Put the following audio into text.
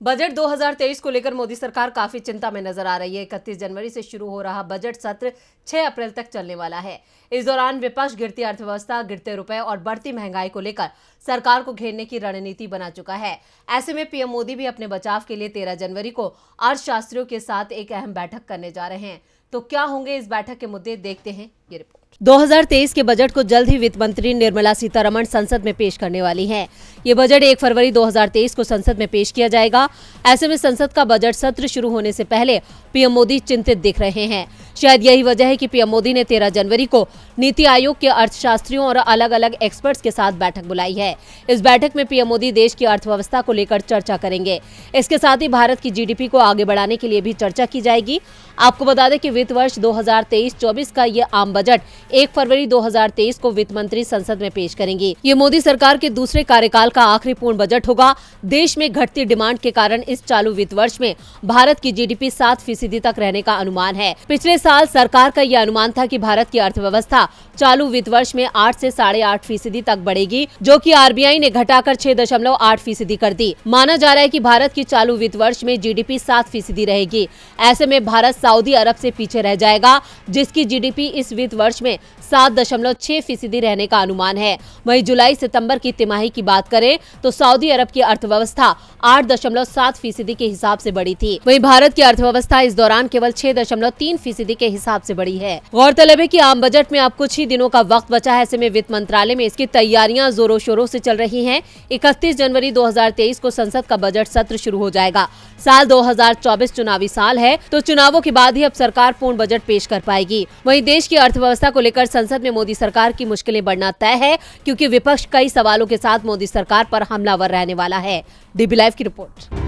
Budget 2023 को लेकर मोदी सरकार काफ़ी चिंता में नज़र आ रही है। इकतीस जनवरी से शुरू हो रहा बजट सत्र 6 अप्रैल तक चलने वाला है। इस दौरान विपक्ष गिरती अर्थव्यवस्था, गिरते रुपए और बढ़ती महँगाई को लेकर सरकार को घेरने की रणनीति बना चुका है। ऐसे में पीएम मोदी भी अपने बचाव के लिए तेरह जनवरी को अर्थशास्त्रियों के साथ एक अहम बैठक करने जा रहे हैं। तो क्या होंगे इस बैठक के मुद्दे, देखते हैं। ये रिपोर्ट। 2023 के बजट को जल्द ही वित्त मंत्री निर्मला सीतारमण संसद में पेश करने वाली हैं। ये बजट 1 फरवरी 2023 को संसद में पेश किया जाएगा। ऐसे में संसद का बजट सत्र शुरू होने से पहले पीएम मोदी चिंतित दिख रहे हैं। शायद यही वजह है कि पीएम मोदी ने 13 जनवरी को नीति आयोग के अर्थशास्त्रियों और अलग अलग एक्सपर्ट्स के साथ बैठक बुलाई है। इस बैठक में पीएम मोदी देश की अर्थव्यवस्था को लेकर चर्चा करेंगे। इसके साथ ही भारत की जीडीपी को आगे बढ़ाने के लिए भी चर्चा की जाएगी। आपको बता दें कि वित्त वर्ष 2023-24 का ये आम बजट 1 फरवरी 2023 को वित्त मंत्री संसद में पेश करेंगी। ये मोदी सरकार के दूसरे कार्यकाल का आखिरी पूर्ण बजट होगा। देश में घटती डिमांड के कारण इस चालू वित्त वर्ष में भारत की जीडीपी सात फ़ीसदी तक रहने का अनुमान है। पिछले साल सरकार का यह अनुमान था की भारत की अर्थव्यवस्था चालू वित्त वर्ष में आठ ऐसी साढ़े आठ फ़ीसदी तक बढ़ेगी, जो कि आरबीआई ने घटाकर छह दशमलव आठ फ़ीसदी कर दी। माना जा रहा है की भारत की चालू वित्त वर्ष में जीडीपी सात फ़ीसदी रहेगी। ऐसे में भारत सऊदी अरब से पीछे रह जाएगा, जिसकी जीडीपी इस वित्त वर्ष में सात दशमलव छह फ़ीसदी रहने का अनुमान है। वहीं जुलाई सितंबर की तिमाही की बात करें तो सऊदी अरब की अर्थव्यवस्था आठ दशमलव सात फ़ीसदी के हिसाब से बढ़ी थी। वहीं भारत की अर्थव्यवस्था इस दौरान केवल छह दशमलव तीन फ़ीसदी के हिसाब से बढ़ी है। गौरतलब है की आम बजट में अब कुछ ही दिनों का वक्त बचा है, ऐसे में वित्त मंत्रालय में इसकी तैयारियाँ जोरों शोरों से चल रही हैं। इकतीस जनवरी 2023 को संसद का बजट सत्र शुरू हो जाएगा। साल 2024 चुनावी साल है तो चुनावों के बाद ही अब सरकार पूर्ण बजट पेश कर पाएगी। वहीं देश की अर्थव्यवस्था को लेकर संसद में मोदी सरकार की मुश्किलें बढ़ना तय है, क्योंकि विपक्ष कई सवालों के साथ मोदी सरकार पर हमलावर रहने वाला है। डीबी लाइव की रिपोर्ट।